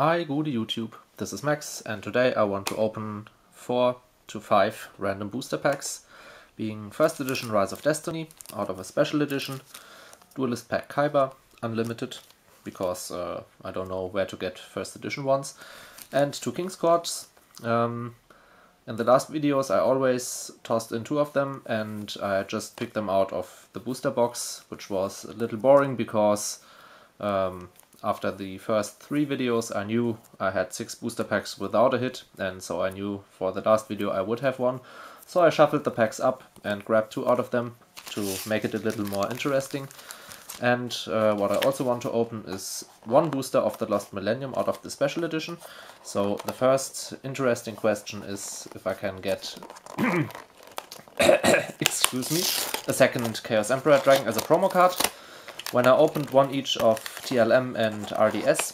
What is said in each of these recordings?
Hi, good YouTube. This is Max, and today I want to open 4 to 5 random booster packs, being First Edition Rise of Destiny, out of a Special Edition, Duelist Pack Kaiba, Unlimited, because uh, I don't know where to get First Edition ones, and two King's Courts. Um, in the last videos I always tossed in two of them, and I just picked them out of the booster box, which was a little boring because um, after the first three videos I knew I had six booster packs without a hit and so I knew for the last video I would have one. So I shuffled the packs up and grabbed two out of them to make it a little more interesting. And uh, what I also want to open is one booster of the Lost Millennium out of the special edition. So the first interesting question is if I can get, excuse me, a second Chaos Emperor Dragon as a promo card. When I opened one each of TLM and RDS,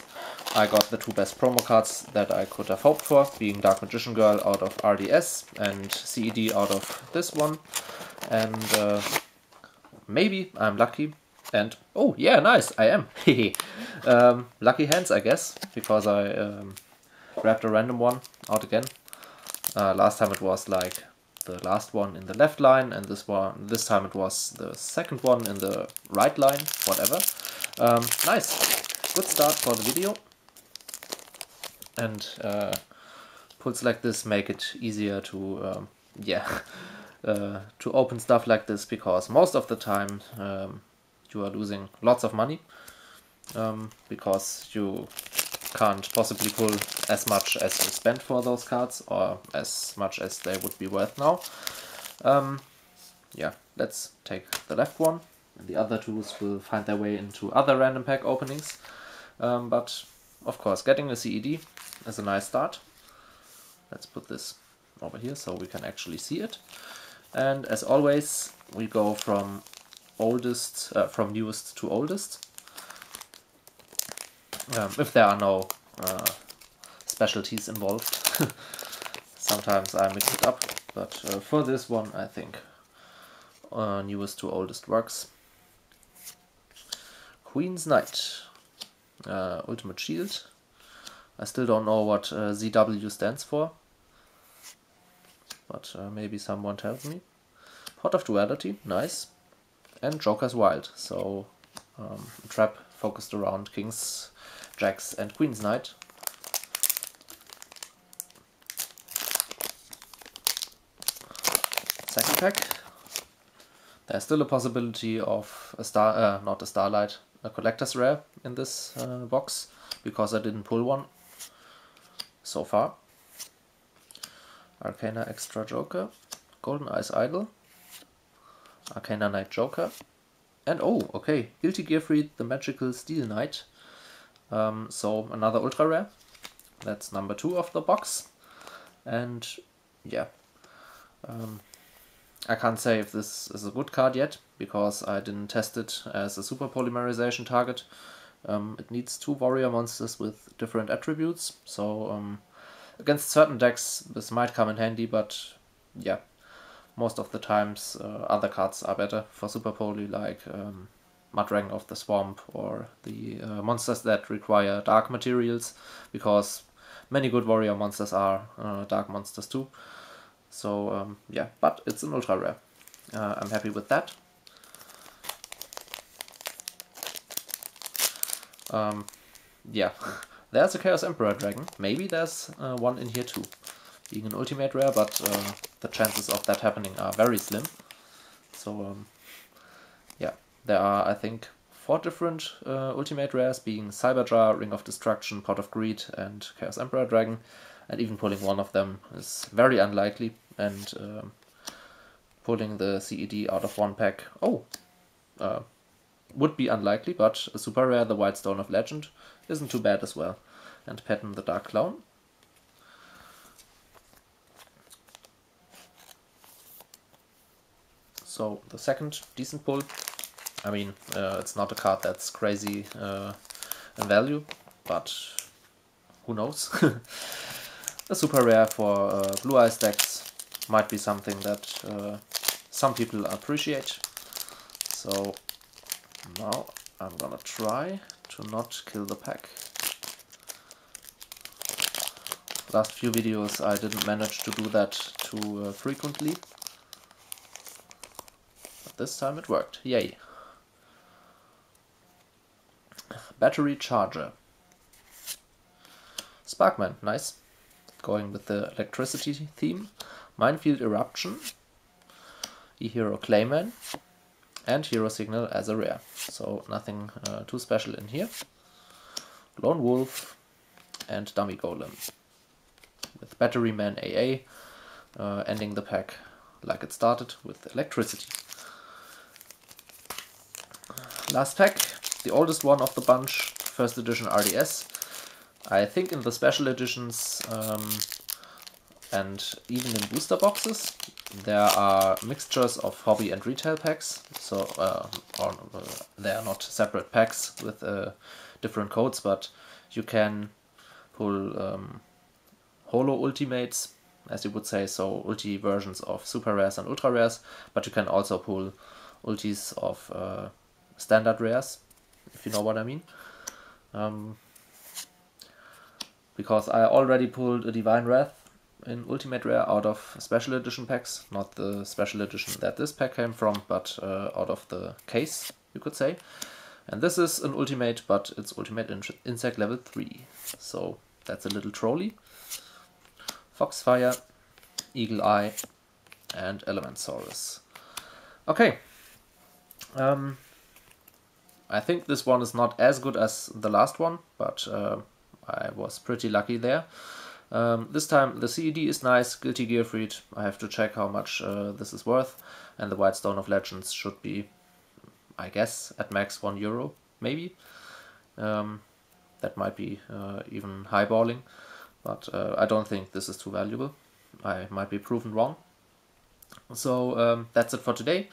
I got the two best promo cards that I could have hoped for, being Dark Magician Girl out of RDS and CED out of this one. And uh, maybe I'm lucky. And, oh yeah, nice, I am. um, lucky hands, I guess, because I um, grabbed a random one out again. Uh, last time it was like the last one in the left line, and this one this time it was the second one in the right line, whatever. Um, nice, good start for the video. And uh, pulls like this make it easier to, um, yeah, uh, to open stuff like this because most of the time um, you are losing lots of money um, because you can't possibly pull as much as you spent for those cards or as much as they would be worth now. Um, yeah, let's take the left one. And the other tools will find their way into other random pack openings. Um, but of course, getting a CED is a nice start. Let's put this over here so we can actually see it. And as always, we go from oldest, uh, from newest to oldest um, if there are no uh, specialties involved. Sometimes I mix it up, but uh, for this one I think uh, newest to oldest works. Queen's Knight, uh, Ultimate Shield. I still don't know what uh, ZW stands for, but uh, maybe someone tells me. Pot of Duality, nice. And Joker's Wild, so um, trap focused around King's Jacks and Queen's Knight. Second pack. There's still a possibility of a star, uh, not a Starlight, a Collector's Rare in this uh, box, because I didn't pull one so far. Arcana Extra Joker, Golden Eyes Idol, Arcana Knight Joker, and oh, okay, Gilti-Gearfried, the Magical Steel Knight, um, so another ultra rare. That's number two of the box. And yeah, um, I can't say if this is a good card yet because I didn't test it as a super polymerization target. Um, it needs two warrior monsters with different attributes, so um, against certain decks this might come in handy, but yeah, most of the times uh, other cards are better for super poly, like um, Mudragon of the Swamp or the uh, monsters that require dark materials because many good warrior monsters are uh, dark monsters too. So um, yeah, but it's an ultra rare. Uh, I'm happy with that. Um, yeah, there's a Chaos Emperor Dragon. Maybe there's uh, one in here too. Being an ultimate rare, but uh, the chances of that happening are very slim. So um, there are, I think, four different uh, Ultimate Rares, being Cyberjar, Ring of Destruction, Pot of Greed, and Chaos Emperor Dragon. And even pulling one of them is very unlikely, and um, pulling the CED out of one pack, oh, uh, would be unlikely, but a super rare, the White Stone of Legend, isn't too bad as well. And Peten the Dark Clown. So the second decent pull I mean, uh, it's not a card that's crazy uh, in value, but who knows? a super rare for uh, blue eyes decks might be something that uh, some people appreciate. So now I'm gonna try to not kill the pack. Last few videos I didn't manage to do that too uh, frequently. But this time it worked. Yay. Battery charger. Sparkman, nice. Going with the electricity theme. Minefield Eruption. E-Hero Clayman. And Hero Signal as a rare. So nothing uh, too special in here. Lone Wolf and Dummy Golem. With Battery Man AA uh, ending the pack like it started with electricity. Last pack, the oldest one of the bunch, first edition RDS. I think in the special editions um, and even in booster boxes there are mixtures of hobby and retail packs, so uh, or, uh, they are not separate packs with uh, different codes, but you can pull um, holo ultimates, as you would say, so ulti versions of super rares and ultra rares, but you can also pull ultis of uh, standard rares, if you know what I mean. Um, because I already pulled a Divine Wrath in Ultimate Rare out of special edition packs, not the special edition that this pack came from, but uh, out of the case, you could say. And this is an Ultimate, but it's Ultimate in Insect level 3. So that's a little trolley. Foxfire, Eagle Eye, and Elementsaurus. Okay. Um, I think this one is not as good as the last one, but uh, I was pretty lucky there. Um, this time the CED is nice, Gilti-Gearfried, I have to check how much uh, this is worth, and the White Stone of Legends should be, I guess, at max 1 euro, maybe. Um, that might be uh, even highballing, but uh, I don't think this is too valuable. I might be proven wrong. So um, that's it for today.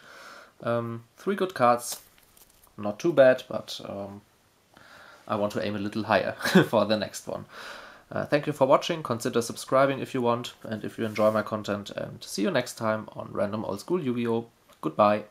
Um, three good cards, not too bad, but um, I want to aim a little higher for the next one. Uh, thank you for watching, consider subscribing if you want, and if you enjoy my content, and see you next time on Random Old School Yu-Gi-Oh! Goodbye!